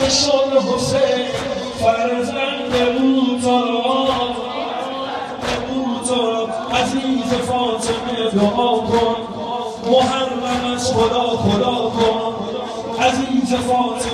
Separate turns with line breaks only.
شد حسین فرزند بود بود عزیز فاطمه دعا کن. محرم از خدا خدا کن. عزیز فاطمه